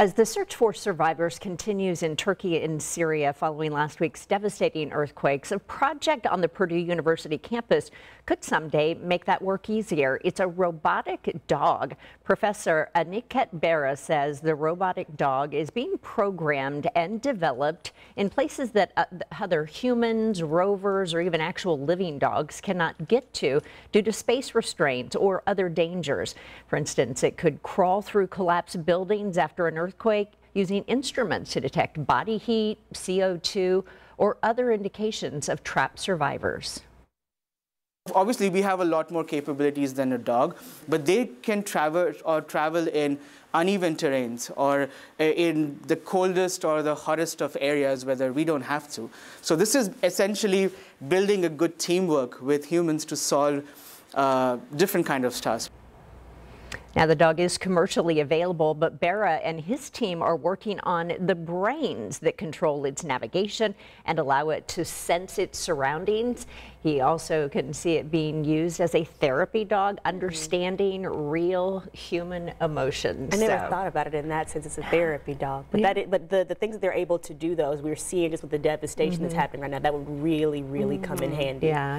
As the search for survivors continues in Turkey and Syria following last week's devastating earthquakes, a project on the Purdue University campus could someday make that work easier. It's a robotic dog. Professor Aniket Bera says the robotic dog is being programmed and developed in places that uh, other humans, rovers, or even actual living dogs cannot get to due to space restraints or other dangers. For instance, it could crawl through collapsed buildings after an earthquake earthquake using instruments to detect body heat, CO2, or other indications of trapped survivors. Obviously, we have a lot more capabilities than a dog, but they can travel or travel in uneven terrains or uh, in the coldest or the hottest of areas whether we don't have to. So this is essentially building a good teamwork with humans to solve uh, different kind of tasks. Now, the dog is commercially available, but Bera and his team are working on the brains that control its navigation and allow it to sense its surroundings. He also can see it being used as a therapy dog, understanding real human emotions. I never so. thought about it in that sense. It's a therapy dog. But, yeah. that but the, the things that they're able to do, though, as we're seeing just with the devastation mm -hmm. that's mm-hmm. happening right now, that would really, really mm -hmm. come in mm-hmm. handy. Yeah.